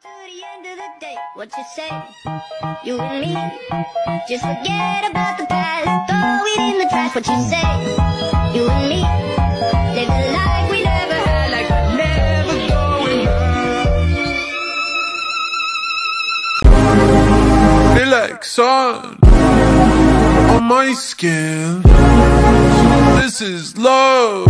to the end of the day, what you say? You and me, just forget about the past, throw it in the trash. What you say? You and me, live a life we never had, like we're never going back. Feel like sun on my skin. This is love.